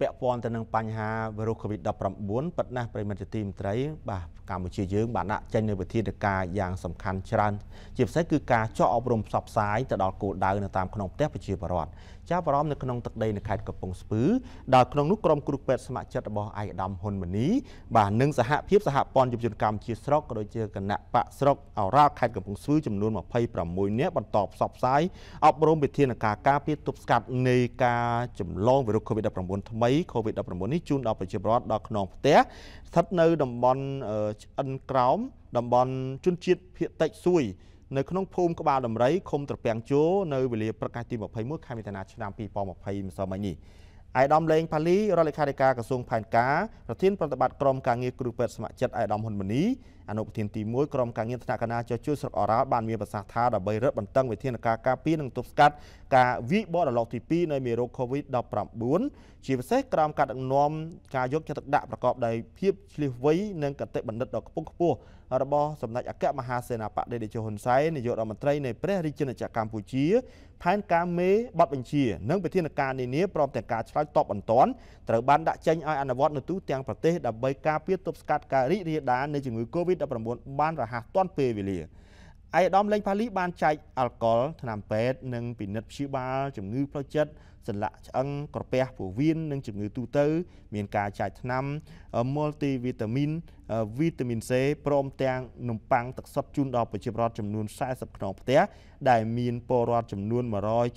ពាក់ព័ន្ធទៅនឹងបញ្ហាវីរុស COVID-19 ពិតណាស់ប្រិមត្តជាទីមត្រីបាទកម្ពុជាយើងបានដាក់ចេញនូវវិធានការយ៉ាងសំខាន់ច្រើន ជាពិសេសគឺការចោះអប់រំផ្សព្វផ្សាយទៅដល់គោលដៅនៅតាមក្នុងផ្ទះប្រជាពលរដ្ឋ ចាប់អារម្មណ៍នៅក្នុងទឹកដីនៅខេត្តកំពង់ស្ពឺដែលក្នុងនោះក្រុមគ្រូពេទ្យស្ម័គ្រចិត្តរបស់ឯកឧត្តមហ៊ុនម៉ាណីបាទនិងសហភាពសហព័ន្ធយុវជនកម្ពុជាស្រុកក៏ដូចជាគណៈបកស្រុកអរ៉ាល់ខេត្តកំពង់ស្ពឺចំនួន26នាក់បន្តផ្សព្វផ្សាយអប់រំវិធានការការពារទប់ស្កាត់នៃការចម្លងវីរុស COVID-19 ថ្មី COVID-19 នេះជូនដល់ប្រជាពលរដ្ឋដល់ក្នុងផ្ទះស្ថិតនៅតំបន់ឆ្អិនក្រោមតំបន់ជនជាតិភៀតតិចសួយ នៅក្នុងភូមិក្បាលដំរីឃុំត្រពាំងជោនៅវេលាប្រកាសទី21ខែមិថុនាឆ្នាំ2020ម្សិលមិញនេះអាយដាមលេងផាលីរដ្ឋលេខាធិការក្រសួងផែនការប្រធានប្រតិបត្តិក្រុមការងារគ្រូពេទ្យស្ម័គ្រចិត្តអាយដាមហ៊ុនម៉ាណី អនុប្រធានទី1ក្រុមការងារថ្នាក់កណ្ដាលចុះជួយស្រុកអរ៉ាល់បានមានប្រសាសន៍ថាដើម្បីរឹតបន្តឹងវិធានការការពារនិងទប់ស្កាត់ការវាយបករលកទី2នៃមេរោគ COVID-19 ជាពិសេសក្រោមការដឹកនាំការយកចិត្តទុកដាក់ប្រកបដោយភាពឆ្លៀសវៃនិងកតេបណ្ឌិតដ៏ខ្ពង់ខ្ពស់របស់សម្ដេចអគ្គមហាសេនាបតីតេជោហ៊ុនសែននាយករដ្ឋមន្ត្រីនៃព្រះរាជាណាចក្រកម្ពុជា ផែនការមេបទបញ្ជា និងវិធានការនានាព្រមទាំងការឆ្លើយតបបន្ទាន់ត្រូវបានដាក់ចេញឲ្យអនុវត្តនៅទូទាំងប្រទេសដើម្បីការពារទប់ស្កាត់ការរីករាលដាលនៃជំងឺ Covid-19 បានរហ័សទាន់ពេលវេលាឯកឧត្តមលេងផាលីបានចែកអាល់កុលថ្នាំពេទ្យនិងពិនិត្យព្យាបាលជំងឺផ្លូវចិត្តសន្លាក់ឆ្អឹងក្រពះពោះវៀននិងជំងឺទូទៅ មានការចែកថ្នាំ multivitamin វីតាមីន C ព្រមទាំងនំប៉័ងទឹកសុទ្ធជូនដល់ប្រជាពលរដ្ឋចំនួន40ក្នុងផ្ទះដែលមានពលរដ្ឋចំនួន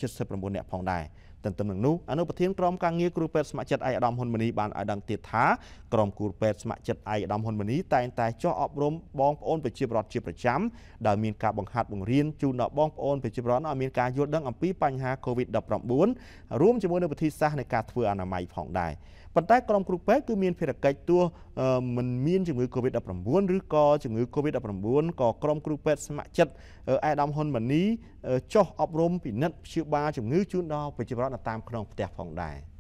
179នាក់ផងដែរ ទន្ទឹមនឹងនោះអនុប្រធានក្រុមការងារគ្រូពេទ្យស្ម័គ្រចិត្តឯកឧត្តមហ៊ុនម៉ាណីបានឲ្យដឹងទៀតថាក្រុមគ្រូពេទ្យស្ម័គ្រចិត្តឯកឧត្តមហ៊ុនម៉ាណីតែងតែចោះអប់រំបងប្អូនប្រជាពលរដ្ឋជាប្រចាំដោយមានការបង្ហាត់បង្រៀនជូនដល់បងប្អូនប្រជាពលរដ្ឋឲ្យមានការយល់ដឹងអំពីបញ្ហា COVID-19 រួមជាមួយនឹងវិធីសាស្ត្រនៃការធ្វើអនាម័យផងដែរប៉ុន្តែក្រុមគ្រូពេទ្យគឺមានភារកិច្ចទោះមិនមានជំងឺ Covid-19 ឬក៏ជំងឺ Covid-19 ក៏ក្រុមគ្រូពេទ្យស្ម័គ្រចិត្តអាយដាមហ៊ុនម៉ានីចុះអប់រំពិនិត្យព្យាបាលជំងឺជូនដល់ប្រជាពលរដ្ឋនៅតាមក្នុងផ្ទះផងដែរ។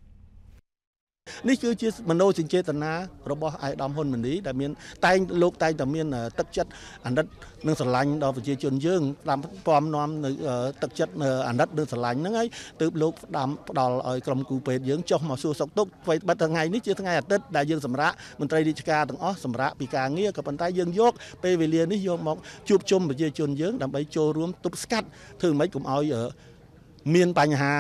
នេះគឺជាមនោសញ្ចេតនារបស់អាយដាមហ៊ុនម៉ាណីដែលមានតែងលោកតែងតែមានទឹកចិត្តអាណិតនិងស្រឡាញ់ដល់ប្រជាជនយើងតាមពំនាំនៅទឹកចិត្តអាណិតនិងស្រឡាញ់ហ្នឹងហើយទើបលោកផ្ដាំផ្ដល់ឲ្យក្រុមគូពេទ្យយើងចុះមកសួរសុខទុក្ខអ្វីបាត់ថ្ងៃនេះជាថ្ងៃអាទិត្យដែលយើងសម្រាប់មន្ត្រីរាជការទាំងអស់សម្រាប់ពីការងារក៏ប៉ុន្តែយើងយកពេលវេលានេះយកមកជួបជុំប្រជាជនយើងដើម្បីចូលរួមទប់ស្កាត់ធ្វើម៉េចកុំឲ្យ មានបញ្ហា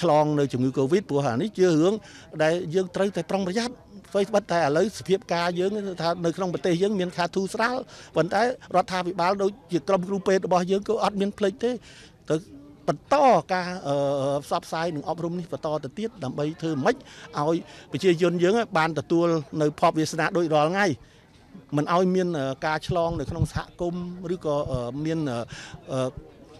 ឆ្លងនៅជំងឺ Covid ព្រោះអានេះជារឿងដែលយើងត្រូវតែប្រុងប្រយ័ត្នអ្វីត្បិតតែឥឡូវសភាពការយើងថានៅក្នុងប្រទេសយើងមានខាធូរស្រាលប៉ុន្តែរដ្ឋាភិបាលដូចជាក្រុមគ្រូពេទ្យរបស់យើងក៏អត់មានភ្លេចទេទៅបន្តការផ្សព្វផ្សាយនិងអប់រំនេះបន្តទៅទៀតដើម្បីធ្វើម៉េចឲ្យប្រជាជនយើងបានទទួលនៅភពវាសនាដូចរាល់ថ្ងៃមិនឲ្យមានការឆ្លងនៅក្នុងសហគមន៍ឬក៏មាន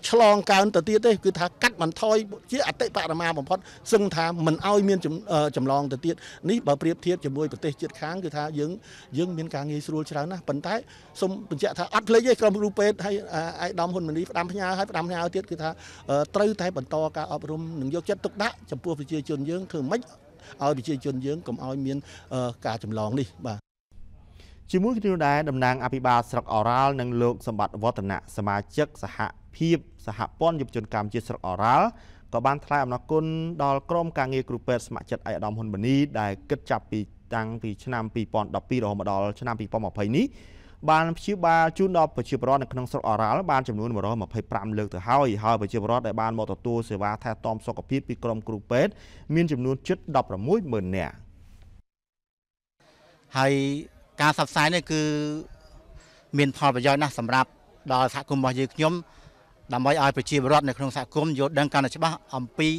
ឆ្លងកើនទៅទៀតទេគឺថាកាត់បន្ថយជាអតិបរមាបំផុតសឹងថាមិនឲ្យមានចម្លងទៅទៀតនេះបើប្រៀបធៀបជាមួយប្រទេសជិតខាងគឺថាយើងយើងមានការងាយស្រួលច្រើនណាស់ប៉ុន្តែសូមបញ្ជាក់ថាអត់ភ្លេចទេក្រុមគ្រូពេទ្យហើយអាយដាមហ៊ុនម៉ាណីផ្ដាំផ្ញើហើយផ្ដាំផ្ញើទៀតគឺថាត្រូវតែបន្តការអប់រំនិងយកចិត្តទុកដាក់ចំពោះប្រជាជនយើងធ្វើម៉េចឲ្យប្រជាជនយើងកុំឲ្យមានការចម្លងនេះបាទជាមួយគ្នាដែរតំណាងអភិបាលស្រុកអរ៉ាល់និងលោកសម្បត្តិវឌ្ឍនៈសមាជិកសហ ភាពសហព័ន្ធយុវជនកម្ពុជាស្រុកអរ៉ាល់ក៏បានថ្លែងអំណរគុណដល់ក្រុមការងារគ្រូពេទ្យស្ម័គ្រចិត្តឯកឧត្តមហ៊ុនម៉ាណីដែលគិតចាប់ពីតាំងពីឆ្នាំ2012រហូតមកដល់ឆ្នាំ2020នេះបានព្យាបាលជូនដល់ប្រជាពលរដ្ឋនៅក្នុងស្រុកអរ៉ាល់បានចំនួន125លើកទៅហើយហើយប្រជាពលរដ្ឋដែលបានមកទទួលសេវាថែទាំសុខភាពពីក្រុមគ្រូពេទ្យមានចំនួនជិត160,000នាក់ហើយការផ្សព្វផ្សាយនេះគឺ មានផលប្រយោជន៍ណាស់សម្រាប់ដល់សហគមន៍របស់យើងខ្ញុំ ដើម្បីឲ្យប្រជាពលរដ្ឋនៅក្នុងសហគមន៍យល់ដឹងកាន់តែច្បាស់អំពី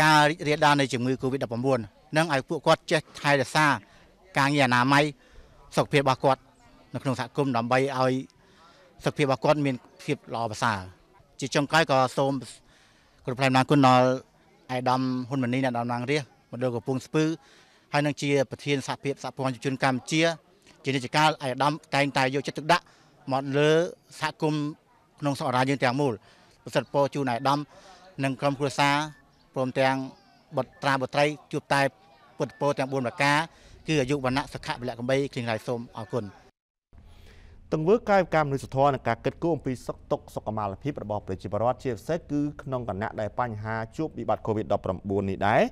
ការរីករាលដាលនៃជំងឺ Covid-19 និងឲ្យពួកគាត់ចេះថែរក្សាការងារអនាម័យសុខភាពរបស់គាត់នៅក្នុងសហគមន៍ដើម្បីឲ្យសុខភាពរបស់គាត់មានភាពល្អប្រសើរជាចុងក្រោយក៏សូមគ្រប់ផ្លែម្ដងគុណដល់អាយដាមហ៊ុនម៉ាណីអ្នកតំណាងរាស្ត្រមណ្ឌលកំពង់ស្ពឺហើយនឹងជាប្រធានសហភាពសហព័ន្ធយុវជនកម្ពុជាជានិច្ចកាលអាយដាមតែងតែយកចិត្តទុកដាក់មកលើសហគមន៍ ក្នុងសកលរាជយើងទាំងមូលប្រសិទ្ធពរជូនអាយដាមនិងក្រុមគ្រួសារព្រមទាំងបុត្រាបុត្រីជួបតែពុទ្ធពរទាំង4ប្រការគឺអាយុវណ្ណៈសុខៈពលៈកំបីគ្លៀងឡៃសូមអរគុណទង្វើកាយកម្មមនុស្សធម៌និងការគិតគូរអំពីសុខទុក្ខសុខុមាលភាពរបស់ប្រជាពលរដ្ឋជាពិសេសគឺក្នុងគណៈដែលបញ្ហាជួបវិបត្តិ COVID-19 នេះដែរ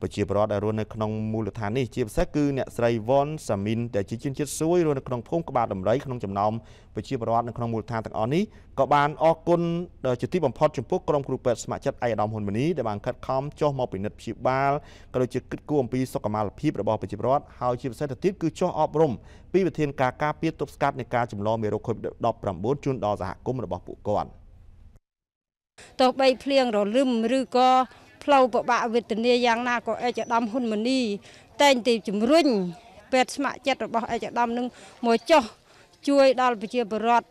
ប្រជាពលរដ្ឋដែលរស់នៅក្នុងមូលដ្ឋាននេះជាពិសេសគឺអ្នកស្រីវ៉ុនសាមីនដែលជាជនជាតិសួយរស់នៅក្នុងភូមិក្បាលដំរីក្នុងចំណោមប្រជាពលរដ្ឋនៅក្នុងមូលដ្ឋានទាំងអស់នេះក៏បានអរគុណជាទីបំផុតចំពោះក្រុមគ្រូពេទ្យស្ម័គ្រចិត្តឯកឧត្តមហ៊ុនម៉ាណីដែលបានខិតខំចុះមកពិនិត្យព្យាបាលក៏ដូចជាគិតគូរអំពីសុខុមាលភាពរបស់ប្រជាពលរដ្ឋហើយជាពិសេសទៅទៀតគឺចុះអប់រំពីវិធានការការពារទប់ស្កាត់នៃការចម្លងមេរោគ COVID-19 ជូនដល់សហគមន៍របស់ពួកគាត់ទោះបីភ្លៀងរលឹមឬក៏ ផ្លូវពិបាកវេទនាយ៉ាងណាក៏អេចឧត្តមហ៊ុនម៉ាណីតែងតែជំរុញពេទ្យស្ម័គ្រចិត្តរបស់អេចឧត្តមនឹងមកចុះជួយដល់ប្រជាពលរដ្ឋ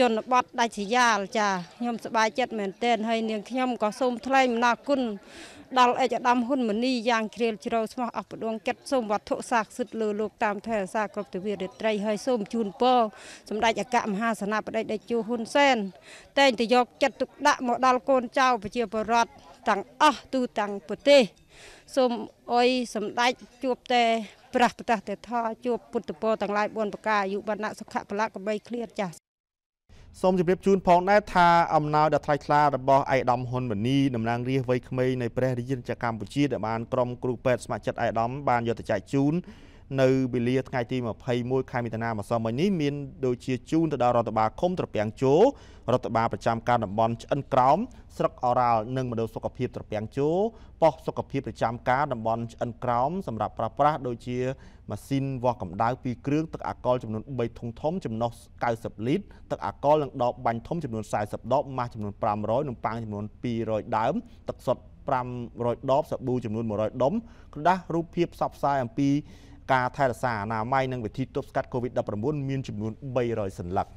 ជនបទដាច់ស្រយាលចាខ្ញុំសប្បាយចិត្តមែនទែនហើយនាងខ្ញុំក៏សូមថ្លែងអំណរគុណដល់អេចឧត្តមហ៊ុនម៉ាណីយ៉ាងជ្រាលជ្រៅស្មោះអស់ផ្ដួងចិត្តសូមវត្ថុស័ក្តិសិទ្ធិលើលោកតាមថែរក្សាគ្រប់ទិវារាត្រីហើយសូមជូនពរសម្ដេចអគ្គមហាសេនាបតីដេជោហ៊ុនសែនតែងតែយកចិត្តទុកដាក់មកដល់កូនចៅប្រជាពលរដ្ឋ ទាំងអស់ទូទាំងប្រទេសសូមអុយសម្ដេចជួបតែព្រះប្រតាសទេថជួបពុទ្ធពរទាំងឡាយ4ប្រការអាយុវណ្ណៈសុខៈពលៈកបីឃ្លាតចាស់សូមជម្រាបជូនផងដែរថាអំណោយដ៏ថ្លៃថ្លារបស់ឯកឧត្តមហ៊ុនម៉ាណីតំណាងរាស្ត្រវ័យក្មេងនៃព្រះរាជាណាចក្រកម្ពុជាដែលបានក្រុមគ្រូពេទ្យស្ម័គ្រចិត្តឯកឧត្តមបានយកទៅចែកជូន នៅវេលាថ្ងៃទី21ខែមិថុនាម្សិលមិញនេះមានដូចជាជូនទៅដល់រដ្ឋបាលឃុំត្រពាំងជោរដ្ឋបាលប្រចាំការតំបន់ឆ្អិនក្រោមស្រុកអរ៉ាល់និងមណ្ឌលសុខភាពត្រពាំងជោប៉ុស្តិ៍សុខភាពប្រចាំការតំបន់ឆ្អិនក្រោមសម្រាប់ប្រើប្រាស់ដូចជាម៉ាស៊ីនវាស់កម្ដៅ2គ្រឿងទឹកអាល់កុលចំនួន3ធុងធំចំណុះ90លីត្រទឹកអាល់កុលនិងដបបាញ់ធំចំនួន40ដបម៉ាស់ចំនួន500នំប៉័ងចំនួន200ដើមទឹកសុទ្ធ500ដបសាប៊ូចំនួន100ដុំក្រដាស់រូបភាពផ្សព្វផ្សាយអំពី ការថែរក្សាអនាម័យនិងវិធីទប់ស្កាត់ COVID-19 មានចំនួន300សន្លឹក។